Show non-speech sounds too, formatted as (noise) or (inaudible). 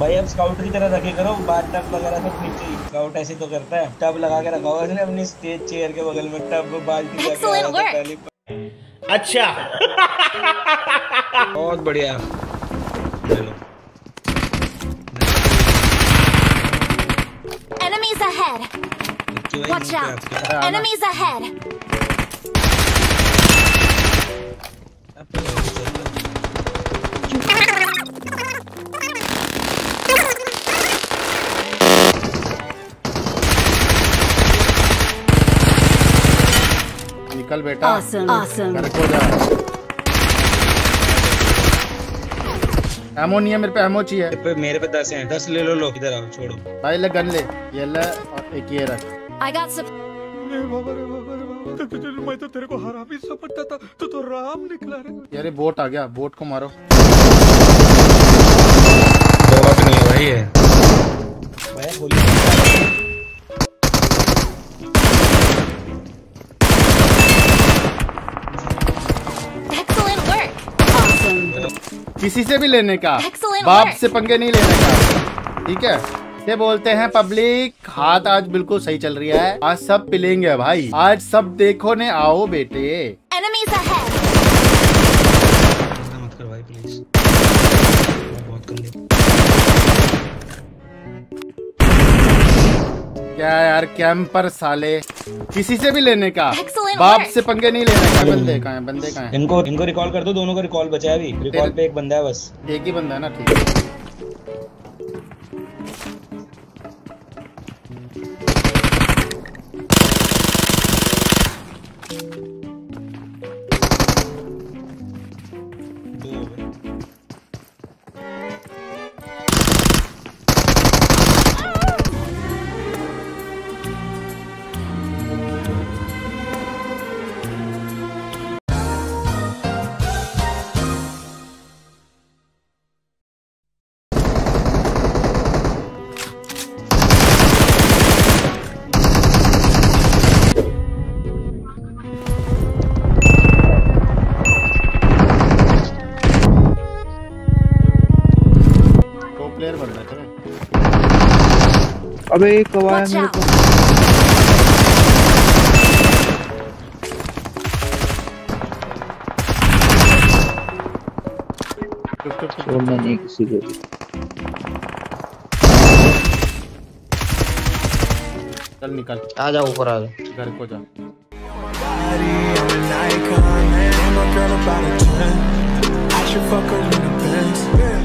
भाई अब स्काउट की तरह रखे करो बात टब वगैरह सब नीचे स्काउट ऐसे तो करता है टब लगा के रखा हुआ इसने अपनी स्टेज चेयर के बगल में टब बाल्टी. पहली अच्छा (laughs) बहुत बढ़िया चलो Enemies ahead! Watch out! Enemies ahead! निकल बेटा। Awesome. Awesome. को जा। एमो नहीं है मेरे पे एमो चाहिए। पे मेरे पे दस हैं। दस ले लो लो इधर आओ छोड़ो। भाई ले गन ले। ये ले और एक ये रख। I got some. मैं तो तेरे को हरामी समझता था। तू तो राम निकला रे। यार बोट आ गया। बोट को मारो। बहुत नहीं है भाई ये किसी से भी लेने का। बाप. से पंगे नहीं लेने का। ठीक है? ये बोलते हैं पब्लिक हाथ आज बिल्कुल सही चल रही है। आज सब पिलेंगे भाई। आज सब देखो ने आओ बेटे। Enemies ahead! ऐसा मत कर भाई प्लीज़ बहुत कर लिया क्या यार कैंपर साले। किसी से भी लेने का। बाप से पंगे नहीं लेने का बंदे कहाँ है बंदे कहाँ है। इनको इनको रिकॉल कर दो दोनों का रिकॉल बचा है अभी। रिकॉल पे एक बंदा है बस। एक ही बंदा है ना ठीक है। दो। प्लेयर बन रहे थे अबे है Watch मेरे! को छोड़ना नहीं किसी को चल निकल आ जा ऊपर आ जा घर को जा body, I'm an icon, man. My girl about a 10. I should fuck her in the Benz.